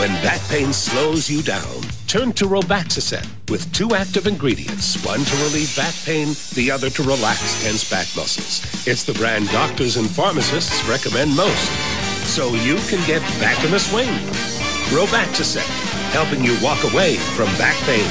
When back pain slows you down, turn to Robaxacet with two active ingredients, one to relieve back pain, the other to relax tense back muscles. It's the brand doctors and pharmacists recommend most, so you can get back in the swing. Robaxacet, helping you walk away from back pain.